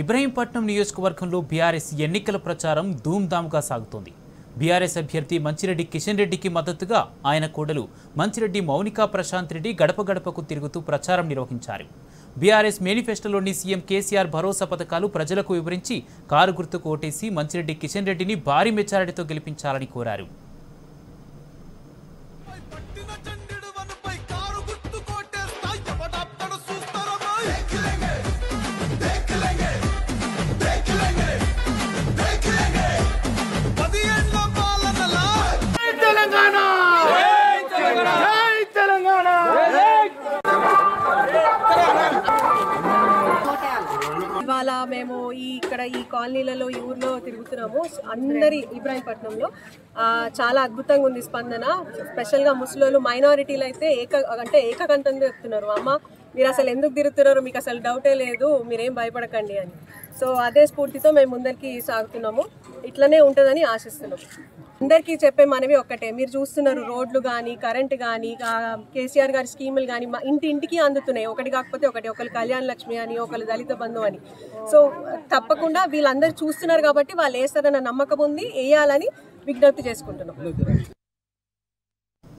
ఇబ్రహీంపట్నం నియోజకవర్గంలో బీఆర్ఎస్ ఎన్నికల ప్రచారం ధూమ్ధామ్గా సాగుతోంది. బీఆర్ఎస్ అభ్యర్థి మంచిరెడ్డి కిషన్ రెడ్డికి మద్దతుగా ఆయన కోడలు మంచిరెడ్డి మౌనికా ప్రశాంత్ రెడ్డి గడప గడపకు తిరుగుతూ ప్రచారం నిర్వహించారు. బీఆర్ఎస్ మేనిఫెస్టోలోని సీఎం కేసీఆర్ భరోసా పథకాలు ప్రజలకు వివరించి కారు గుర్తుకు ఓటేసి మంచిరెడ్డి కిషన్ రెడ్డిని భారీ మెజారిటీతో గెలిపించాలని కోరారు. ఇవాళ మేము ఈ ఇక్కడ ఈ కాలనీలలో ఈ ఊర్లో తిరుగుతున్నాము. అందరి ఇబ్రాహీంపట్నంలో. చాలా అద్భుతంగా ఉంది స్పందన. స్పెషల్గా ముసలోళ్ళు మైనారిటీలు అయితే ఏక అంటే ఏకకంఠంగా చెప్తున్నారు. అమ్మ మీరు అసలు ఎందుకు తిరుగుతున్నారు? మీకు అసలు డౌటే లేదు. మీరేం భయపడకండి అని. సో అదే స్ఫూర్తితో మేము ముందరికి సాగుతున్నాము. ఇట్లనే ఉంటుందని ఆశిస్తున్నాం అందరికీ చెప్పే మనవి ఒక్కటే. మీరు చూస్తున్నారు రోడ్లు కానీ కరెంట్ కానీ కేసీఆర్ గారి స్కీములు కానీ మా ఇంటి ఇంటికి అందుతున్నాయి. ఒకటి కాకపోతే ఒకటి. ఒకరు కళ్యాణ లక్ష్మి అని ఒకరు దళిత బంధు అని. సో తప్పకుండా వీళ్ళందరూ చూస్తున్నారు కాబట్టి వాళ్ళు వేస్తారన్న నమ్మకం ఉంది. వేయాలని విజ్ఞప్తి చేసుకుంటున్నాం.